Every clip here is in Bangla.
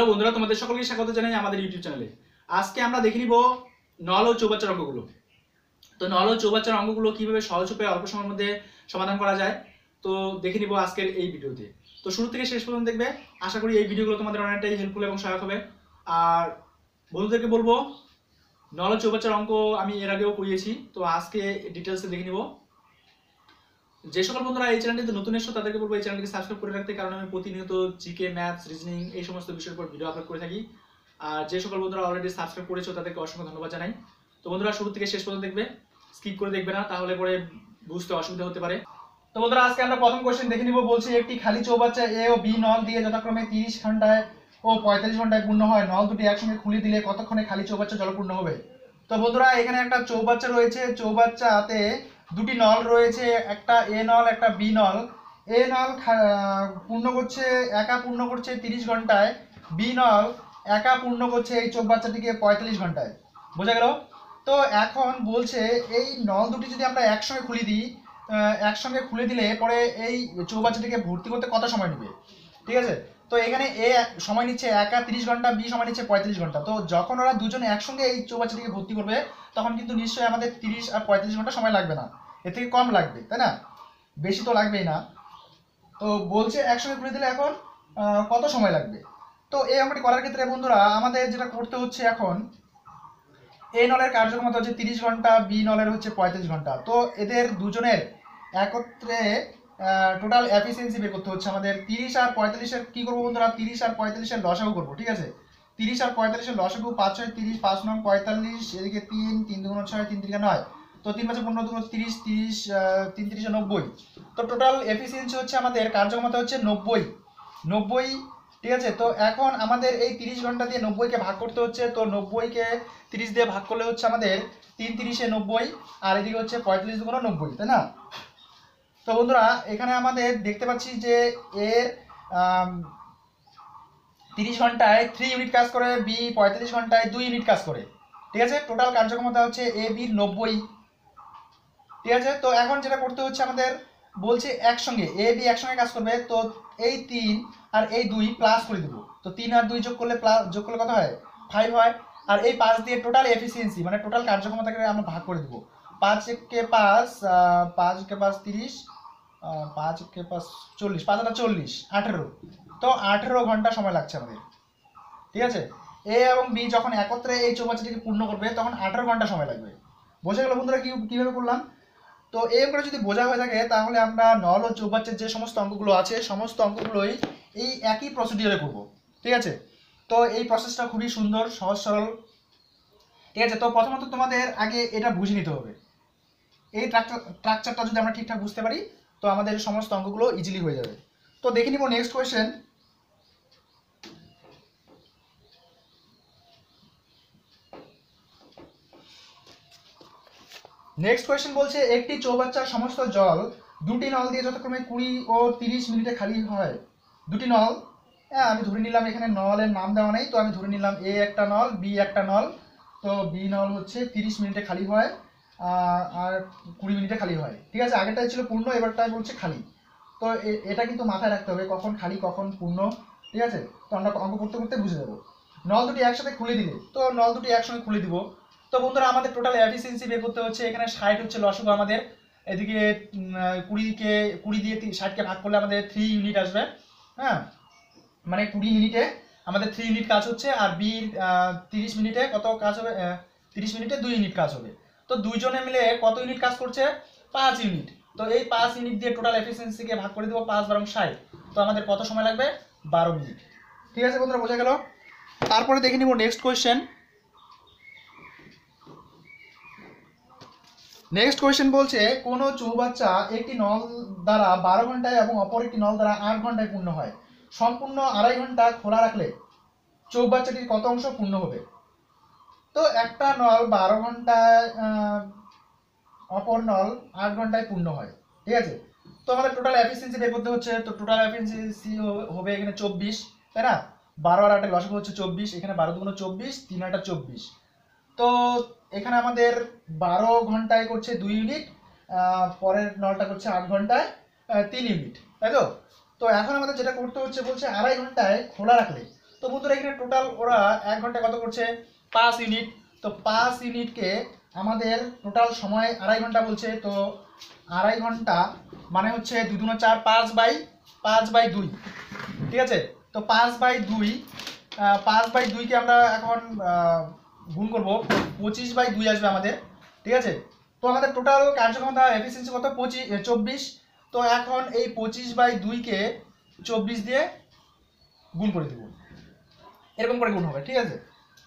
হ্যালো বন্ধুরা, তোমাদের সকলকে স্বাগত জানাই আমাদের ইউটিউব চ্যানেলে আজকে আমরা দেখে নিব নল ও চৌবাচ্চার অঙ্কগুলো। তো নল ও চৌবাচ্চার অঙ্কগুলো কীভাবে সহজ উপায়ে অল্প সময়ের মধ্যে সমাধান করা যায়, তো দেখে নিব আজকের এই ভিডিওতে। তো শুরু থেকে শেষ পর্যন্ত দেখবে, আশা করি এই ভিডিওগুলো তোমাদের অনেকটাই হেল্পফুল এবং সহায়ক হবে। আর বন্ধুদেরকে বলব, নল ও চৌবাচ্চার অঙ্ক আমি এর আগেও করিয়েছি, তো আজকে ডিটেলসে দেখে নিব। যে সকল বন্ধুরা এই চ্যানেলটিতে নতুন এসো তাদেরকে বলব এই চ্যানেলটিকে সাবস্ক্রাইব করে রাখতে, কারণ আমি প্রতিনিয়ত জিকে ম্যাথস রিজনিং এই সমস্ত বিষয়ের উপর ভিডিও আপলোড করে থাকি। আর যে সকল বন্ধুরা অলরেডি সাবস্ক্রাইব করেছ, তাদেরকে অসংখ্য ধন্যবাদ জানাই। তো বন্ধুরা শুরু থেকে শেষ পর্যন্ত দেখবে স্কিপ করে দেখবে না, তাহলে পরে বুঝতে অসুবিধা হতে পারে। তো বন্ধুরা, আজকে আমরা প্রথম কোশ্চেন দেখে নিব, বলছি একটি খালি চৌবাচ্চা এ ও বি নল দিয়ে যথাক্রমে তিরিশ ঘন্টায় ও পঁয়তাল্লিশ ঘন্টায় পূর্ণ হয়। নল দুটি একসঙ্গে খুলে দিলে কতক্ষণে খালি চৌবাচ্চা জলপূর্ণ হবে? তো বন্ধুরা, এখানে একটা চৌবাচ্চা রয়েছে। চৌবাচ্চাতে দুটি নল রয়েছে, একটা এ নল, একটা বি নল। এ নল পূর্ণ করছে, একা পূর্ণ করছে তিরিশ ঘন্টায়। বি নল একা পূর্ণ করছে এই চৌবাচ্চাটিকে পঁয়তাল্লিশ ঘন্টায়। বোঝা গেল? তো এখন বলছে এই নল দুটি যদি আমরা একসঙ্গে খুলে দিই একসঙ্গে খুলে দিলে পরে এই চৌবাচ্চাটিকে ভর্তি করতে কত সময় নেবে? ঠিক আছে? তো এখানে এ সময় নিচ্ছে একা তিরিশ ঘণ্টা, বি সময় নিচ্ছে পঁয়তাল্লিশ ঘণ্টা। তো যখন ওরা দুজনে একসঙ্গে এই চৌবাচ্চাটিকে ভর্তি করবে, তখন কিন্তু নিশ্চয়ই আমাদের তিরিশ আর পঁয়তাল্লিশ ঘণ্টা সময় লাগবে না। এর থেকে কম লাগবে, তাই না? বেশি তো লাগবেই না। তো বলছে একসঙ্গে খুলে দিলে এখন কত সময় লাগবে? তো এই অঙ্কটি করার ক্ষেত্রে বন্ধুরা, আমাদের যেটা করতে হচ্ছে এখন, এ নলের কার্যক্ষমতা হচ্ছে তিরিশ ঘণ্টা, বি নলের হচ্ছে পঁয়তাল্লিশ ঘণ্টা। তো এদের দুজনের একত্রে টোটাল এফিসিয়েন্সি বের করতে হচ্ছে আমাদের। তিরিশ আর পঁয়তাল্লিশের, কী করব বন্ধুরা? তিরিশ আর পঁয়তাল্লিশের লসাগু করব, ঠিক আছে? তিরিশ আর পঁয়তাল্লিশের লসাগু পাঁচ ছয় তিরিশ, পাঁচ নং পঁয়তাল্লিশ, এদিকে তিন তিন দুগুণ ছয়, তিন তিরিকা নয়। তো তিন পাঁচে পনেরো দুগুণ তিরিশ তিরিশ তিন তিরিশে নব্বই। তো টোটাল এফিসিয়েন্সি হচ্ছে আমাদের, কার্যক্ষমতা হচ্ছে নব্বই। নব্বই, ঠিক আছে? তো এখন আমাদের এই তিরিশ ঘণ্টা দিয়ে নব্বইকে ভাগ করতে হচ্ছে, তো নব্বইকে তিরিশ দিয়ে ভাগ করলে হচ্ছে আমাদের তিন তিরিশে নব্বই, আর এদিকে হচ্ছে পঁয়তাল্লিশ দুগুণ নব্বই, তাই না? তো বন্ধুরা, এখানে আমাদের দেখতে পাচ্ছি যে এর তিরিশ ঘন্টায় থ্রি ইউনিট কাজ করে বি পঁয়তাল্লিশ ঘন্টায় দুই ইউনিট কাজ করে, ঠিক আছে? টোটাল কার্যক্ষমতা হচ্ছে এ বির নব্বই। ঠিক আছে? তো এখন যেটা করতে হচ্ছে আমাদের, বলছে একসঙ্গে এ বি একসঙ্গে কাজ করবে, তো এই তিন আর এই দুই প্লাস করে দেবো। তো তিন আর দুই যোগ করলে প্লাস যোগ করলে কত হয়? ফাইভ হয়। আর এই পাঁচ দিয়ে টোটাল এফিসিয়েন্সি মানে টোটাল কার্যক্ষমতাকে আমরা ভাগ করে দেবো। পাঁচ কে পাঁচ পাঁচ কে পাঁচ তিরিশ পাঁচ কে পাঁচ চল্লিশ, পাঁচ হাজার চল্লিশ, আঠেরো। তো আঠেরো ঘণ্টা সময় লাগছে আমাদের। ঠিক আছে? এ এবং বি যখন একত্রে এই চৌবাচ্চাটিকে পূর্ণ করবে, তখন আঠেরো ঘণ্টা সময় লাগবে। বোঝা গেল বন্ধুরা কি কীভাবে করলাম? তো এই করে যদি বোঝা হয়ে থাকে, তাহলে আমরা নল ও চৌবাচ্চার যে সমস্ত অঙ্কগুলো আছে, সমস্ত অঙ্কগুলোই এই একই প্রসিডিওরে করব। ঠিক আছে? তো এই প্রসেসটা খুবই সুন্দর, সহজ, সরল। ঠিক আছে? তো প্রথমত তোমাদের আগে এটা বুঝে নিতে হবে। এই ট্রাকচারটা যদি আমরা ঠিকঠাক বুঝতে পারি, তো আমাদের সমস্ত অঙ্কগুলো ইজিলি হয়ে যাবে। তো দেখে নিব নেক্সট কোয়েশ্চেন নেক্সট কোয়েশ্চেন বলছে, একটি চৌবাচ্চার সমস্ত জল দুটি নল দিয়ে যথাক্রমে কুড়ি ও তিরিশ মিনিটে খালি হয়। দুটি নল? হ্যাঁ আমি ধরে নিলাম এখানে নলের নাম দেওয়া নেই, তো আমি ধরে নিলাম এ একটা নল, বি একটা নল, তো বি নল হচ্ছে তিরিশ মিনিটে খালি হয় আর কুড়ি মিনিটে খালি হয়। ঠিক আছে, আগেরটাই ছিল পূর্ণ, এবারটাই বলছে খালি। তো এটা কিন্তু মাথায় রাখতে হবে, কখন খালি, কখন পূর্ণ, ঠিক আছে? তো আমরা অঙ্ক করতে করতে বুঝে যাব। নল দুটি একসাথে খুলে দিলে, তো নল দুটি একসঙ্গে খুলে দিব। তো বন্ধুরা, আমাদের টোটাল এফিসিয়েন্সি বের করতে হচ্ছে। এখানে ষাট হচ্ছে লসগু আমাদের। এদিকে কুড়িকে কুড়ি দিয়ে ষাটকে ভাগ করলে আমাদের থ্রি ইউনিট আসবে। হ্যাঁ? মানে কুড়ি মিনিটে আমাদের থ্রি ইউনিট কাজ হচ্ছে, আর বি তিরিশ মিনিটে কত কাজ হবে? তিরিশ মিনিটে দুই ইউনিট কাজ হবে। তো দুইজনে মিলে কত ইউনিট কাজ করছে? পাঁচ ইউনিট তো এই পাঁচ ইউনিট দিয়ে টোটাল এফিসিয়েন্সিকে ভাগ করে দেবো পাঁচ বারং ষাট। তো আমাদের কত সময় লাগবে? বারো মিনিট ঠিক আছে বন্ধুরা, বোঝা গেল? তারপরে দেখে নিব নেক্সট কোয়েশ্চেন নেক্সট কোয়েশ্চেন বলছে, কোনো চৌবাচ্চা একটি নল দ্বারা বারো ঘন্টায় এবং অপর একটি নল দ্বারা আট ঘন্টায় পূর্ণ হয়। সম্পূর্ণ আড়াই ঘণ্টা খোলা রাখলে চৌবাচ্চাটির কত অংশ পূর্ণ হবে? তো একটা নল বারো ঘন্টায় অপর নল আট ঘন্টায় পূর্ণ হয়। ঠিক আছে? তো আমাদের টোটাল এফিসিয়েন্সি বের করতে হচ্ছে। তো টোটাল এফিসিয়েন্সি হবে এখানে চব্বিশ, তাই না? বারো আর আটে লসক হচ্ছে চব্বিশ, এখানে বারো দুগুণ চব্বিশ, তিন আটা চব্বিশ। তো এখানে আমাদের বারো ঘন্টায় করছে দুই ইউনিট পরের নলটা করছে আট ঘন্টায় তিন ইউনিট, তাই তো? তো এখন আমাদের যেটা করতে হচ্ছে, বলছে আড়াই ঘন্টায় খোলা রাখলে। তো বন্ধুরা, এখানে টোটাল ওরা এক ঘণ্টা কত করছে? পাঁচ ইউনিট। তো পাঁচ ইউনিটকে আমাদের টোটাল সময় আড়াই ঘণ্টা বলছে। তো আড়াই ঘণ্টা মানে হচ্ছে দুনো চার, পাঁচ বাই পাঁচ বাই দুই, ঠিক আছে? তো পাঁচ বাই দুই পাঁচ বাই দুইকে আমরা এখন গুণ করব, পঁচিশ বাই দুই আসবে আমাদের, ঠিক আছে? তো আমাদের টোটাল কার্যক্ষমতা এফিসিয়েন্সি কত? পঁচিশ চব্বিশ। তো এখন এই পঁচিশ বাই দুইকে চব্বিশ দিয়ে গুণ করে দেবো। এরকম করে গুণ হবে, ঠিক আছে?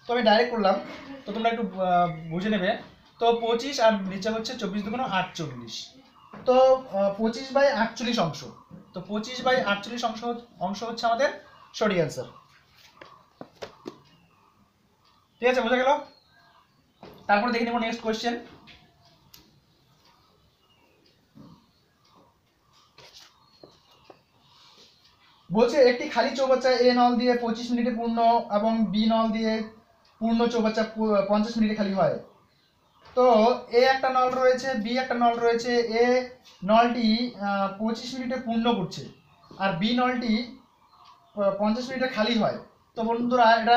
তো আমি ডাইরেক্ট করলাম, তো তোমরা একটু বুঝে নেবে। তো পঁচিশ আর নিচে হচ্ছে চব্বিশ দুগুণ আটচল্লিশ। তো পঁচিশ বাই আটচল্লিশ অংশ। তো পঁচিশ বাই আটচল্লিশ অংশ অংশ হচ্ছে আমাদের সঠিক অ্যান্সার ঠিক আছে, বোঝা গেল? তারপর দেখে নেব নেক্সট কোয়েশ্চেন বলছে, একটি খালি চৌবাচ্চা এ নল দিয়ে পঁচিশ মিনিটে পূর্ণ এবং বি নল দিয়ে পূর্ণ চৌবাচ্চা পঞ্চাশ মিনিটে খালি হয়। তো, এ একটা নল রয়েছে, বি একটা নল রয়েছে, এ নলটি পঁচিশ মিনিটে পূর্ণ করছে, আর বি নলটি পঞ্চাশ মিনিটে খালি হয়। তো বন্ধুরা, এটা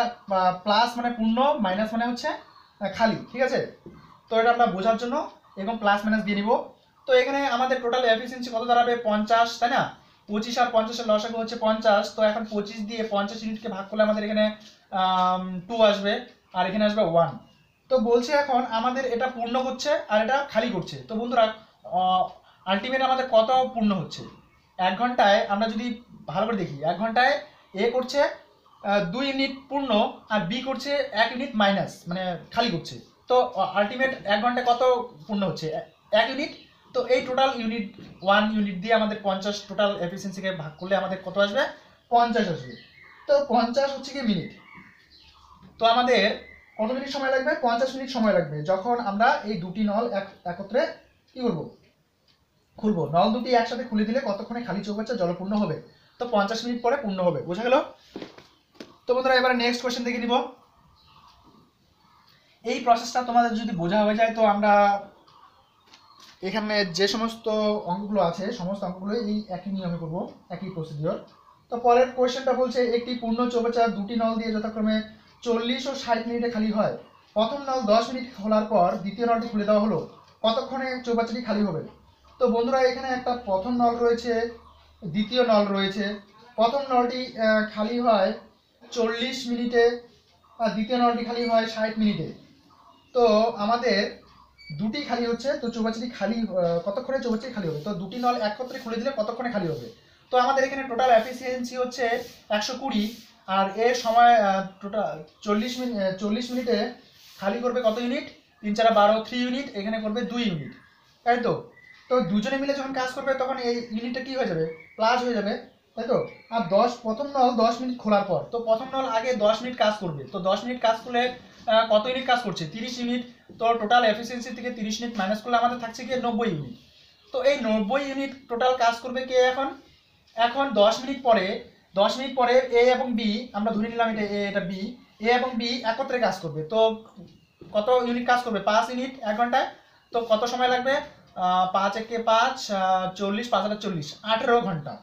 প্লাস মানে পূর্ণ মাইনাস মানে হচ্ছে খালি, ঠিক আছে? তো এটা আমরা বোঝার জন্য এরকম প্লাস মাইনাস দিয়ে নিব। তো এখানে আমাদের টোটাল এফিসিয়েন্সি কত দাঁড়াবে? পঞ্চাশ, তাই না? পঁচিশ আর পঞ্চাশের লসাগু হচ্ছে পঞ্চাশ। তো এখন পঁচিশ দিয়ে পঞ্চাশ ইউনিটকে ভাগ করলে আমাদের এখানে টু আসবে, আর এখানে আসবে ওয়ান তো বলছে এখন আমাদের এটা পূর্ণ হচ্ছে আর এটা খালি করছে। তো বন্ধুরা আলটিমেট আমাদের কত পূর্ণ হচ্ছে? এক ঘন্টায় আমরা যদি ভালো করে দেখি, এক ঘন্টায় এ করছে দুই ইউনিট পূর্ণ আর বি করছে এক ইউনিট মাইনাস মানে খালি করছে। তো আলটিমেট এক ঘন্টায় কত পূর্ণ হচ্ছে? এক ইউনিট। তো এই টোটাল ইউনিট ওয়ান ইউনিট দিয়ে আমাদের পঞ্চাশ টোটাল এফিসিয়েন্সিকে ভাগ করলে আমাদের কত আসবে? পঞ্চাশ আসবে। তো পঞ্চাশ হচ্ছে কি মিনিট তো আমাদের কত মিনিট সময় লাগবে? পঞ্চাশ মিনিট সময় লাগবে যখন আমরা এই দুটি নল এক, একত্রে কি করব? খুলবো। নল দুটি একসাথে খুলে দিলে কতক্ষণে খালি চৌবাচ্চা জলপূর্ণ হবে? তো পঞ্চাশ মিনিট পরে পূর্ণ হবে। বোঝা গেল? তো বন্ধুরা, এবারে নেক্সট কোয়েশ্চেন দেখে নিব। এই প্রসেসটা তোমাদের যদি বোঝা হয়ে যায়, তো আমরা এখানে যে সমস্ত অঙ্কগুলো আছে, সমস্ত অঙ্কগুলো এই একই নিয়মে করব, একই প্রসিডিওর তো পরের কোয়েশ্চেনটা বলছে, একটি পূর্ণ চৌবাচ্চা দুটি নল দিয়ে যথাক্রমে চল্লিশ ও ষাট মিনিটে খালি হয়। প্রথম নল দশ মিনিট খোলার পর দ্বিতীয় নলটি খুলে দেওয়া হলো। কতক্ষণে চৌবাচ্চাটি খালি হবে? তো বন্ধুরা, এখানে একটা প্রথম নল রয়েছে, দ্বিতীয় নল রয়েছে। প্রথম নলটি খালি হয় চল্লিশ মিনিটে আর দ্বিতীয় নলটি খালি হয় ষাট মিনিটে। তো আমাদের দুটি খালি হচ্ছে, তো চৌবাচ্চাটি খালি কতক্ষণে চৌবাচ্চাটি খালি হবে? তো দুটি নল একত্রে খুলে দিলে কতক্ষণে খালি হবে? তো আমাদের এখানে টোটাল এফিসিয়েন্সি হচ্ছে একশো কুড়ি, আর এর সময় টোটাল চল্লিশ মিনিট চল্লিশ মিনিটে খালি করবে কত ইউনিট তিন চারা বারো থ্রি ইউনিট এখানে করবে দুই ইউনিট তাই তো? তো দুজনে মিলে যখন কাজ করবে, তখন এই ইউনিটটা কী হয়ে যাবে? প্লাস হয়ে যাবে। তাই তো? আর দশ, প্রথম নল দশ মিনিট খোলার পর। তো প্রথম নল আগে দশ মিনিট কাজ করবে। তো দশ মিনিট কাজ করলে কত ইউনিট কাজ করছে? তিরিশ ইউনিট। তো টোটাল এফিসিয়েন্সি থেকে তিরিশ ইউনিট মাইনাস করলে আমাদের থাকছে কি নব্বই ইউনিট। তো এই নব্বই ইউনিট টোটাল কাজ করবে কে এখন? এখন দশ মিনিট পরে, দশ মিনিট পরে এ এবং বি, আমরা ধরে নিলাম এটা এ, এটা বি, এ এবং বি একত্রে কাজ করবে। তো কত ইউনিট কাজ করবে? পাঁচ ইউনিট, এক ঘন্টায়। তো কত সময় লাগবে? পাঁচ একে পাঁচ চল্লিশ, পাঁচ হাজার চল্লিশ। আঠেরো ঘণ্টা।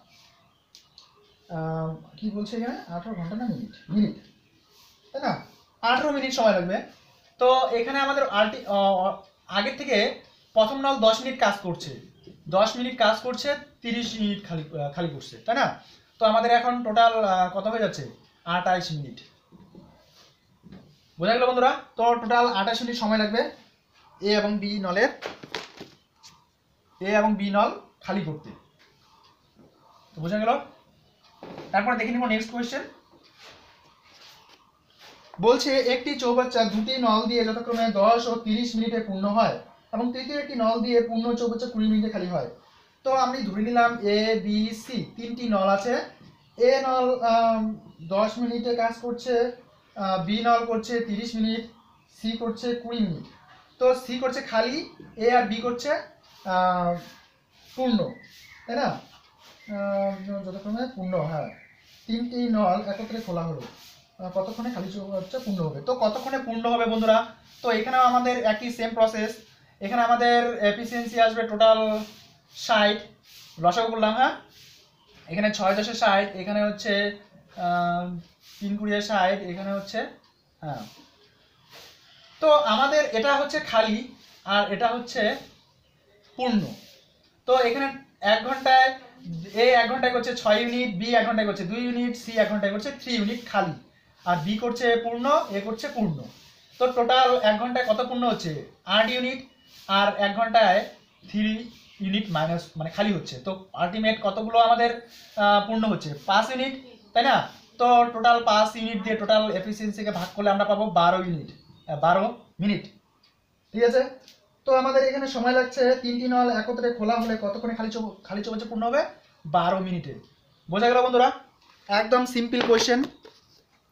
কি বলছে এখানে? আঠেরো ঘণ্টা না মিনিট মিনিট তাই না? আঠেরো মিনিট সময় লাগবে। তো এখানে আমাদের আলটি আগের থেকে প্রথম নল দশ মিনিট কাজ করছে। দশ মিনিট কাজ করছে, তিরিশ মিনিট খালি খালি করছে। তাই না? তো আমাদের এখন টোটাল কত হয়ে যাচ্ছে? আটাইশ মিনিট বোঝা গেল বন্ধুরা? তো টোটাল আটাইশ মিনিট সময় লাগবে। এ এবং বি নলের। এ এবং বি নল খালি করতে। তো বোঝা গেল? তারপরে দেখে নিব নেক্সট কোয়েশ্চেন বলছে, একটি চৌবাচ্চা দুটি নল দিয়ে যথাক্রমে দশ ও তিরিশ মিনিটে পূর্ণ হয় এবং তৃতীয় একটি নল দিয়ে পূর্ণ চৌবাচ্চা কুড়ি মিনিটে খালি হয়। তো আমি ধরে নিলাম এ বি সি তিনটি নল আছে। এ নল দশ মিনিটে কাজ করছে বি নল করছে তিরিশ মিনিট সি করছে কুড়ি মিনিট। তো সি করছে খালি এ আর বি করছে পূর্ণ। তাই না? যথাক্রমে পূর্ণ হ্যাঁ। তিনটি নল একত্রে খোলা হলো। কতক্ষণে খালি হচ্ছে পূর্ণ হবে? তো কতক্ষণে পূর্ণ হবে বন্ধুরা? তো এখানেও আমাদের একই সেম প্রসেস এখানে আমাদের এফিসিয়েন্সি আসবে টোটাল ষাট। লসাগু করলাম হ্যাঁ? এখানে ছয় দশে ষাট, এখানে হচ্ছে তিন কুড়িয়ে ষাট, এখানে হচ্ছে হ্যাঁ। তো আমাদের এটা হচ্ছে খালি আর এটা হচ্ছে পূর্ণ। তো এখানে এক ঘন্টায় এ এক ঘন্টায় করছে ছয় ইউনিট বি এক ঘন্টায় করছে দুই ইউনিট সি এক ঘন্টায় করছে থ্রি ইউনিট খালি। আর বি করছে পূর্ণ এ করছে পূর্ণ। তো টোটাল এক ঘন্টায় কত পূর্ণ হচ্ছে? আট ইউনিট আর এক ঘন্টায় থ্রি ইউনিট মাইনাস মানে খালি হচ্ছে। তো আলটিমেট কতগুলো আমাদের পূর্ণ হচ্ছে? পাঁচ ইউনিট তাই না? তো টোটাল পাঁচ ইউনিট দিয়ে টোটাল এফিসিয়েন্সিকে ভাগ করলে আমরা পাবো বারো ইউনিট বারো মিনিট ঠিক আছে? তো আমাদের এখানে সময় লাগছে, তিনটি নল একত্রে খোলা হলে কতক্ষণে খালি খালি চৌবাচ্চা পূর্ণ হবে? বারো মিনিটে। বোঝা গেল বন্ধুরা? একদম সিম্পল কোয়েশ্চেন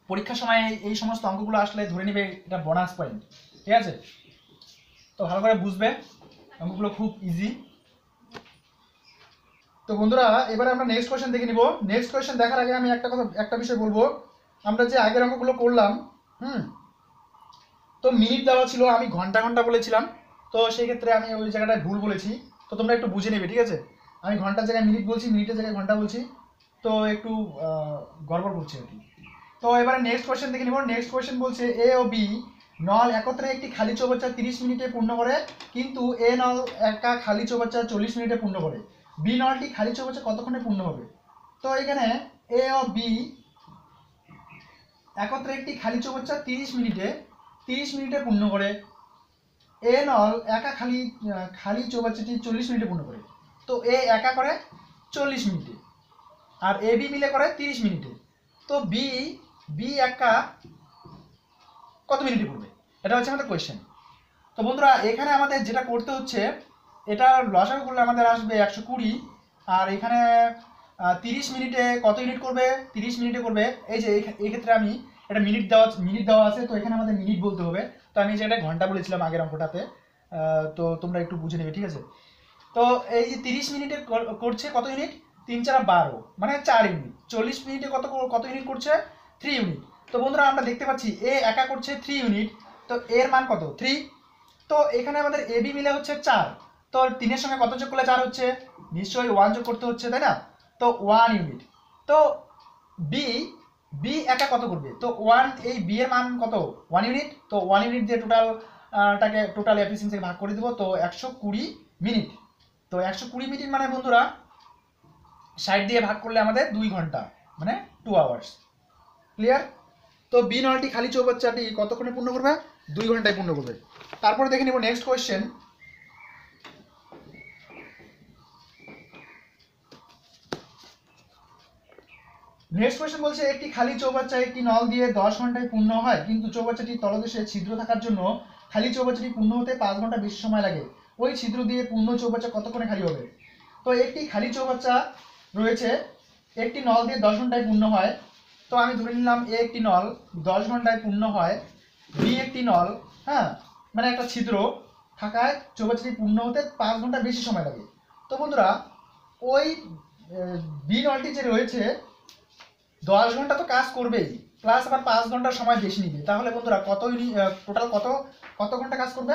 পরীক্ষার সময় এই- এই সমস্ত অঙ্কগুলো আসলে ধরে নেবে, এটা বোনাস পয়েন্ট ঠিক আছে? তো ভালো করে বুঝবে, অঙ্কগুলো খুব ইজি তো বন্ধুরা, এবারে আমরা নেক্সট কোয়েশ্চেন দেখে নিব। নেক্সট কোয়েশ্চেন দেখার আগে আমি একটা কথা, একটা বিষয় বলব। আমরা যে আগের অঙ্কগুলো করলাম, হুম? তো মিনিট দেওয়া ছিল, আমি ঘণ্টা ঘণ্টা বলেছিলাম। তো সেই ক্ষেত্রে আমি ওই জায়গাটায় ভুল বলেছি। তো তোমরা একটু বুঝে নেবে, ঠিক আছে? আমি ঘণ্টার জায়গায় মিনিট বলছি মিনিটের জায়গায় ঘণ্টা বলছি। তো একটু গড়বড় করছে আর কি। তো এবারে নেক্সট কোয়েশ্চেন দেখে নিব। নেক্সট কোয়েশ্চেন বলছে এ ও বি নল একত্রে একটি খালি চৌবাচ্চা তিরিশ মিনিটে পূর্ণ করে, কিন্তু এ নল একা খালি চৌবাচ্চা চল্লিশ মিনিটে পূর্ণ করে। বি নলটি খালি চৌবাচ্চা কতক্ষণে পূর্ণ হবে? তো এখানে এ ও বি একত্রে একটি খালি চৌবাচ্চা তিরিশ মিনিটে তিরিশ মিনিটে পূর্ণ করে। এ নল একা খালি খালি চৌবাচ্চাটি চল্লিশ মিনিটে পূর্ণ করে। তো এ একা করে চল্লিশ মিনিটে আর এ বি মিলে করে তিরিশ মিনিটে। তো বি বি একা কত মিনিটে করবে এটা হচ্ছে আমাদের কোয়েশ্চেন তো বন্ধুরা, এখানে আমাদের যেটা করতে হচ্ছে, এটা লসাগু করলে আমাদের আসবে একশো কুড়ি, আর এখানে তিরিশ মিনিটে কত ইউনিট করবে? তিরিশ মিনিটে করবে। এই যে এই- এই ক্ষেত্রে আমি, এটা মিনিট দেওয়া মিনিট দেওয়া আছে, তো এখানে আমাদের মিনিট বলতে হবে। তো আমি যেটা ঘণ্টা বলেছিলাম আগের অঙ্কটাতে তো তোমরা একটু বুঝে নেবে, ঠিক আছে? তো এই যে তিরিশ মিনিটে করছে কত ইউনিট? তিন চার বারো মানে চার ইউনিট। চল্লিশ মিনিটে কত কত ইউনিট করছে? Three unit. তো বন্ধুরা, আমরা দেখতে পাচ্ছি, এ একা করছে থ্রি ইউনিট, তো এর মান কত? থ্রি তো এখানে আমাদের এ, বি মিলে হচ্ছে চার। তো তিনের সঙ্গে কত যোগ করলে চার হচ্ছে? নিশ্চয়ই ওয়ান যোগ করতে হচ্ছে, তাই না? তো ওয়ান ইউনিট। তো বি বি একা কত করবে? তো ওয়ান এই বি এর মান কত? ওয়ান ইউনিট তো ওয়ান ইউনিট দিয়ে টোটাল টাকে টোটাল এফিসিয়েন্সিকে ভাগ করে দেবো, তো একশো কুড়ি মিনিট তো একশো কুড়ি মিনিট মানে বন্ধুরা ষাট দিয়ে ভাগ করলে আমাদের দুই ঘণ্টা মানে টু আওয়ার্স ক্লিয়ার তো বি নলটি খালি চৌবাচ্চাটি কতক্ষণে পূর্ণ করবে? দুই ঘন্টায় পূর্ণ করবে। তারপরে দেখে নিব নেক্সট কোয়েশ্চেন নেক্সট কোয়েশ্চেন বলছে, একটি খালি চৌবাচ্চা, একটি নল দিয়ে দশ ঘন্টায় পূর্ণ হয়, কিন্তু চৌবাচ্চাটির তলদেশে ছিদ্র থাকার জন্য খালি চৌবাচ্চাটি পূর্ণ হতে পাঁচ ঘণ্টা বেশি সময় লাগে। ওই ছিদ্র দিয়ে পূর্ণ চৌবাচ্চা কতক্ষণে খালি হবে? তো একটি খালি চৌবাচ্চা রয়েছে, একটি নল দিয়ে দশ ঘন্টায় পূর্ণ হয়। তো আমি ধরে নিলাম এ একটি নল, দশ ঘন্টায় পূর্ণ হয় বি একটি নল হ্যাঁ? মানে একটা ছিদ্র থাকায় চৌবাচ্চাটি পূর্ণ হতে পাঁচ ঘণ্টা বেশি সময় লাগে। তো বন্ধুরা, ওই বি নলটি যে রয়েছে দশ ঘণ্টা তো কাজ করবেই প্লাস আবার পাঁচ ঘণ্টার সময় বেশি নিবে। তাহলে বন্ধুরা, কত টোটাল কত কত ঘণ্টা কাজ করবে?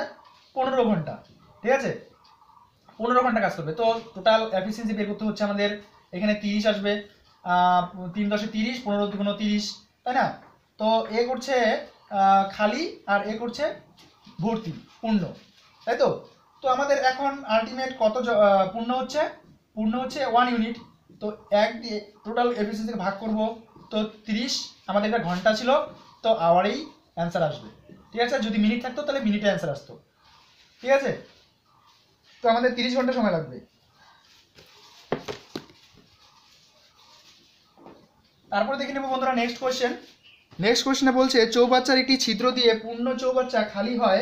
পনেরো ঘণ্টা, ঠিক আছে? পনেরো ঘণ্টা কাজ করবে। তো টোটাল এফিসিয়েন্সি বের করতে হচ্ছে আমাদের, এখানে তিরিশ আসবে তিন দশে তিরিশ, পনেরো দুগুণ তিরিশ, তাই না? তো এ করছে খালি আর এ করছে ভর্তি, পূর্ণ, তাই তো? তো আমাদের এখন আলটিমেট কত পূর্ণ হচ্ছে? পূর্ণ হচ্ছে ওয়ান ইউনিট তো এক দিয়ে টোটাল এফিসিয়েন্সিকে ভাগ করব, তো তিরিশ, আমাদের একটা ঘণ্টা ছিল, তো আওয়ারেই অ্যান্সার আসবে। ঠিক আছে? যদি মিনিট থাকতো, তাহলে মিনিটে অ্যান্সার আসতো। ঠিক আছে? তো আমাদের তিরিশ ঘণ্টা সময় লাগবে। তারপরে দেখে নেব বন্ধুরা নেক্সট কোয়েশ্চেন নেক্সট কোয়েশ্চেনে বলছে, চৌবাচ্চার একটি ছিদ্র দিয়ে পূর্ণ চৌবাচ্চা খালি হয়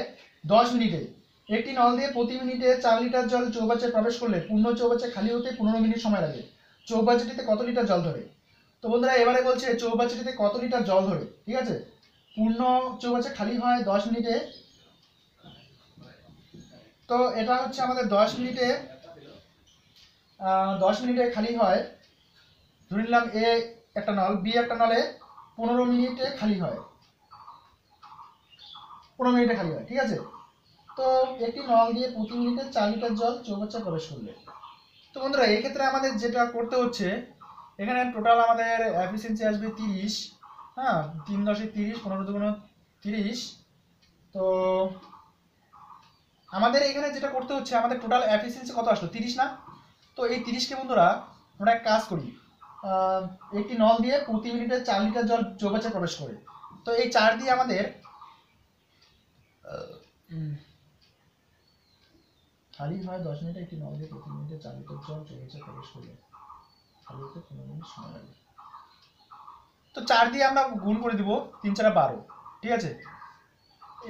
দশ মিনিটে। একটি নল দিয়ে প্রতি মিনিটে চার লিটার জল চৌবাচ্চায় প্রবেশ করলে পূর্ণ চৌবাচ্চা খালি হতে পনেরো মিনিট সময় লাগে। চৌবাচ্চাটিতে কত লিটার জল ধরে? তো বন্ধুরা, এবারে বলছে চৌবাচ্চাটিতে কত লিটার জল ধরে? ঠিক আছে? পূর্ণ চৌবাচ্চা খালি হয় দশ মিনিটে। তো এটা হচ্ছে আমাদের দশ মিনিটে দশ মিনিটে খালি হয়। ধরে নিলাম এ একটা নল, বি একটা নলে পনেরো মিনিটে খালি হয়। পনেরো মিনিটে খালি হয়, ঠিক আছে? তো একটি নল দিয়ে প্রতি মিনিটে চার লিটার জল চৌবাচ্চা প্রবেশ করলে। তো বন্ধুরা এই ক্ষেত্রে আমাদের যেটা করতে হচ্ছে, এখানে টোটাল আমাদের এফিসিয়েন্সি আসবে তিরিশ হ্যাঁ তিন দশে তিরিশ, পনেরো দুগুণ তিরিশ। তো আমাদের এখানে যেটা করতে হচ্ছে, আমাদের টোটাল এফিসিয়েন্সি কত আসলো? তিরিশ না? তো এই তিরিশকে বন্ধুরা, আমরা এক কাজ করি একটি নল দিয়ে প্রতি মিনিটে চার লিটার জল চৌবাচ্চা প্রবেশ করে। তো এই চার দিয়ে আমাদের খালি হয় দশ মিনিটে, একটি নল দিয়ে প্রতি মিনিটে চার লিটার জল চৌবাচ্চা প্রবেশ করবে খালি হতে পনেরো মিনিট সময় লাগে। তো চার দিয়ে আমরা গুণ করে দিব তিন চারা বারো, ঠিক আছে?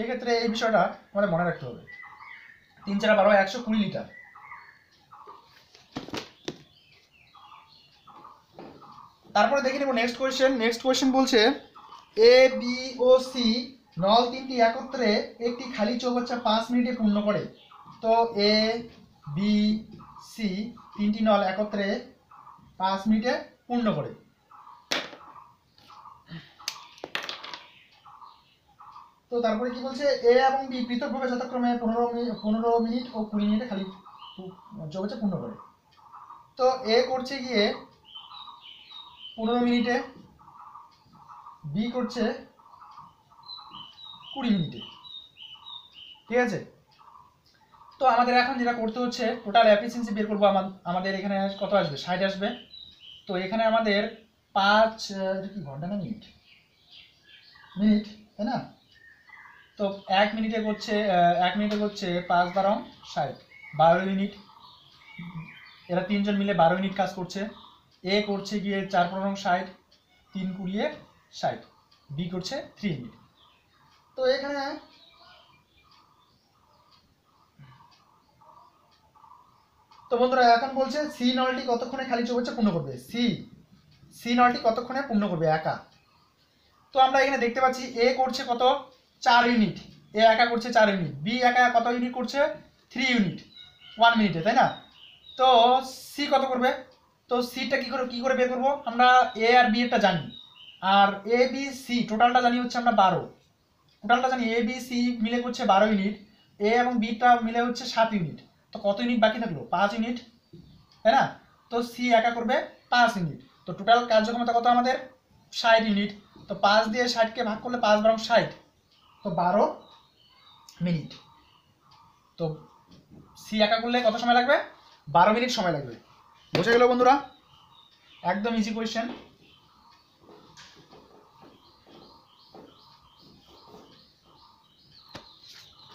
এক্ষেত্রে এই বিষয়টা আমাদের মনে রাখতে হবে। তিন চারা বারো একশো কুড়ি লিটার। তারপরে দেখে নেব নেক্সট কোয়েশ্চেন নেক্সট কোয়েশ্চেন বলছে এ বি ও সি নল তিনটি একত্রে একটি খালি চৌবাচ্চা পাঁচ মিনিটে পূর্ণ করে। তো এ বি সি তিনটি নল একত্রে পাঁচ মিনিটে পূর্ণ করে। তো তারপরে কি বলছে? এ এবং বি পৃথকভাবে যথাক্রমে পনেরো মিনিট পনেরো মিনিট ও কুড়ি মিনিটে খালি চৌবাচ্চা পূর্ণ করে। তো এ করছে গিয়ে পনেরো মিনিটে বি করছে কুড়ি মিনিটে। ঠিক আছে? তো আমাদের এখন যেটা করতে হচ্ছে টোটাল এফিসিয়েন্সি বের করব আমাদের এখানে কত আসবে? ষাট আসবে। তো এখানে আমাদের পাঁচ কি ঘণ্টা না মিনিট? মিনিট, তাই না? তো এক মিনিটে করছে এক মিনিটে করছে পাঁচ বারো ষাট। বারো মিনিট। এরা তিনজন মিলে বারো মিনিট কাজ করছে। এ করছে গিয়ে চার পনেরো ষাট, তিন কুড়িয়ে ষাট। বি করছে থ্রি মিনিট। তো এখানে তো বন্ধুরা, এখন বলছে সি নলটি কতক্ষণে খালি চৌবাচ্চা পূর্ণ করবে? সি সি নলটি কতক্ষণে পূর্ণ করবে? একা। তো আমরা এখানে দেখতে পাচ্ছি এ করছে কত? চার ইউনিট এ একা করছে চার ইউনিট বি একা কত ইউনিট করছে? থ্রি ইউনিট ওয়ান মিনিটে তাই না? তো সি কত করবে? তো সিটা কী করে কী করে বের করব? আমরা এ আর বি এরটা জানি। আর এ, বি, সি টোটালটা জানি হচ্ছে আমরা বারো। টোটালটা জানি এ, বি, সি মিলে করছে বারো ইউনিট এ এবং বিটা মিলে হচ্ছে সাত ইউনিট তো কত ইউনিট বাকি থাকল? পাঁচ ইউনিট, তাই না? তো সি একা করবে পাঁচ ইউনিট। তো টোটাল কার্যক্ষমতা কত আমাদের? ষাট ইউনিট। তো পাঁচ দিয়ে ষাটকে ভাগ করলে পাঁচ বারো ষাট। তো বারো মিনিট। তো সি একা করলে কত সময় লাগবে? বারো মিনিট সময় লাগবে। বোঝা গেল বন্ধুরা? একদম ইজি কোয়েশ্চেন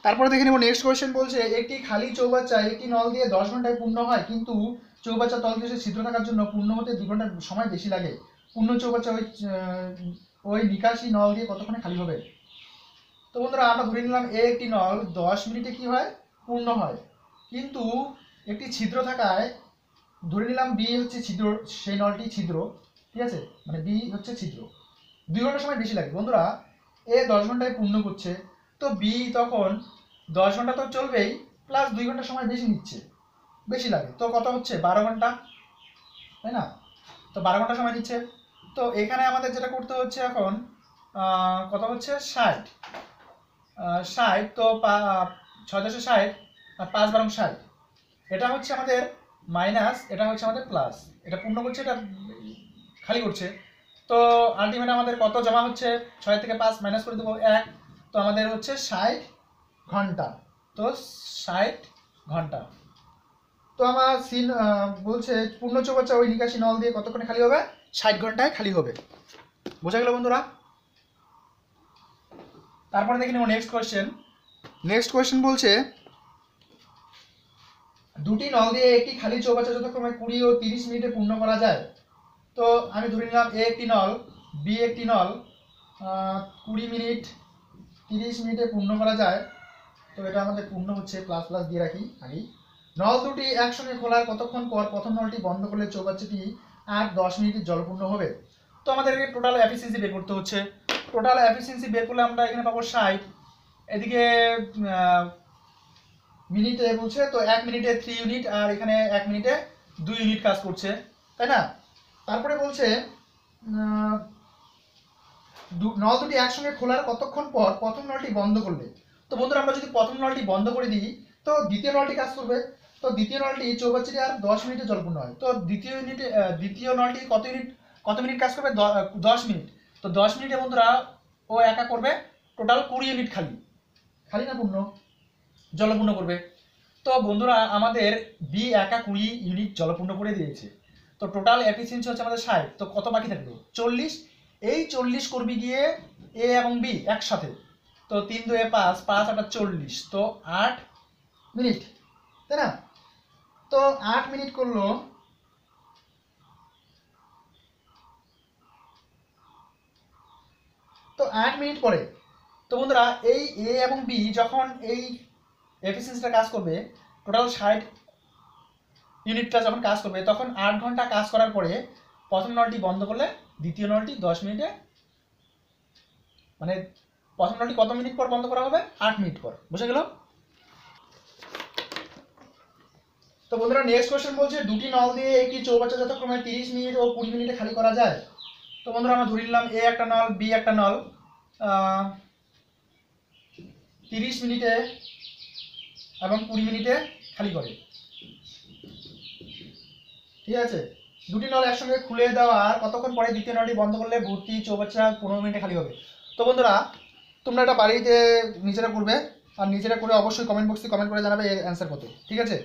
তারপরে দেখে নেব নেক্সট কোয়েশ্চেন বলছে, একটি খালি চৌবাচ্চা একটি নল দিয়ে দশ ঘন্টায় পূর্ণ হয়, কিন্তু চৌবাচ্চা তলদেশে ছিদ্র থাকার জন্য পূর্ণ হতে দু ঘণ্টা সময় বেশি লাগে। পূর্ণ চৌবাচ্চা ওই ওই নিকাশি নল দিয়ে কতক্ষণে খালি হবে? তো বন্ধুরা, আমরা ধরে নিলাম এ একটি নল দশ মিনিটে কি হয়? পূর্ণ হয়। কিন্তু একটি ছিদ্র থাকায় ধরে নিলাম বি হচ্ছে ছিদ্র, সেই নলটি ছিদ্র, ঠিক আছে? মানে বি হচ্ছে ছিদ্র। দুই ঘণ্টার সময় বেশি লাগে। বন্ধুরা, এ দশ ঘন্টায় পূর্ণ করছে তো বি তখন দশ ঘণ্টা তো চলবেই প্লাস দুই ঘণ্টা সময় বেশি নিচ্ছে, বেশি লাগে। তো কত হচ্ছে? বারো ঘণ্টা, তাই না? তো বারো ঘণ্টা সময় নিচ্ছে। তো এখানে আমাদের যেটা করতে হচ্ছে এখন কত হচ্ছে? ষাট। ষাট, তো ছয় দশে ষাট, আর পাঁচ বারং ষাট। এটা হচ্ছে আমাদের মাইনাস এটা হচ্ছে আমাদের প্লাস এটা পূর্ণ করছে, এটা খালি করছে। তো আলটিমেট আমাদের কত জমা হচ্ছে? ছয় থেকে পাঁচ মাইনাস করে দেবো এক। তো আমাদের হচ্ছে ষাট ঘণ্টা। তো ষাট ঘণ্টা। তো আমার সিন বলছে পূর্ণ চৌবাচ্চা ওই নিকাশি নল দিয়ে কতক্ষণে খালি হবে? ষাট ঘন্টায় খালি হবে। বোঝা গেল বন্ধুরা? তারপরে দেখে নেব নেক্সট কোয়েশ্চেন নেক্সট কোয়েশ্চেন বলছে, দুটি নল দিয়ে একটি খালি চৌবাচ্চা যথাক্রমে কুড়ি ও তিরিশ মিনিটে পূর্ণ করা যায়? তো আমি ধরে নিলাম এ একটি নল বি একটি নল কুড়ি মিনিট তিরিশ মিনিটে পূর্ণ করা যায়। তো এটা আমাদের পূর্ণ হচ্ছে প্লাস প্লাস দিয়ে রাখি আগেই নল দুটি একসঙ্গে খোলার কতক্ষণ পর প্রথম নলটি বন্ধ করলে চৌবাচ্চাটি আর দশ মিনিটে জলপূর্ণ হবে? তো আমাদেরকে টোটাল এফিসিয়েন্সি বের করতে হচ্ছে। টোটাল এফিসিয়েন্সি বের করলে আমরা এখানে পাবো ষাট। এদিকে মিনিটে বলছে, তো এক মিনিটে থ্রি ইউনিট আর এখানে এক মিনিটে দুই ইউনিট কাজ করছে। তাই না? তারপরে বলছে নল দুটি একসঙ্গে খোলার কতক্ষণ পর প্রথম নলটি বন্ধ করলে তো বন্ধুরা, আমরা যদি প্রথম নলটি বন্ধ করে দিই, তো দ্বিতীয় নলটি কাজ করবে? তো দ্বিতীয় নলটি চৌবাচ্চাটি আর দশ মিনিটে জলপূর্ণ হয়। তো দ্বিতীয় ইউনিটে দ্বিতীয় নলটি কত ইউনিট, কত মিনিট কাজ করবে? দশ মিনিট। তো দশ মিনিটে বন্ধুরা, ও একা করবে, টোটাল কুড়ি ইউনিট খালি। খালি না পূর্ণ? জলপূর্ণ করবে। তো বন্ধুরা, আমাদের বি একা কুড়ি ইউনিট জলপূর্ণ করে দিয়েছে। তো টোটাল এফিসিয়েন্সি হচ্ছে আমাদের ষাট। তো কত বাকি থাকল চল্লিশ। এই চল্লিশ করবি গিয়ে এ এবং বি একসাথে। তো তিন, দুয়ে পাঁচ পাঁচ আটা চল্লিশ। তো আট মিনিট, তাই না? তো আট মিনিট করল। তো আট মিনিট পরে, তো বন্ধুরা, এই এ এবং বি যখন এই এফিসিয়েন্সিটা কাজ করবে টোটাল ষাট ইউনিটটা যখন কাজ করবে, তখন আট ঘণ্টা কাজ করার পরে প্রথম নলটি বন্ধ করলে দ্বিতীয় নলটি দশ মিনিটে মানে প্রথম নলটি কত মিনিট পর বন্ধ করা হবে? আট মিনিট পর। বুঝে গেল? তো বন্ধুরা নেক্সট কোয়েশ্চেন বলছে, দুটি নল দিয়ে একটি চৌবাচ্চা যথাক্রমে তিরিশ মিনিট ও কুড়ি মিনিটে খালি করা যায়? তো বন্ধুরা, আমরা ধরে নিলাম এ একটা নল, বি একটা নল তিরিশ মিনিটে এবং কুড়ি মিনিটে খালি করে। ঠিক আছে? দুটি নল একসঙ্গে খুলে দেওয়ার কতক্ষণ পরে দ্বিতীয় নলটি বন্ধ করলে ভর্তি চৌবাচ্চা পনেরো মিনিটে খালি হবে। তো বন্ধুরা, তোমরা এটা বাড়িতে নিজেরা করবে আর নিজেরা করে অবশ্যই কমেন্ট বক্সে কমেন্ট করে জানাবে এর অ্যান্সার কত ঠিক আছে?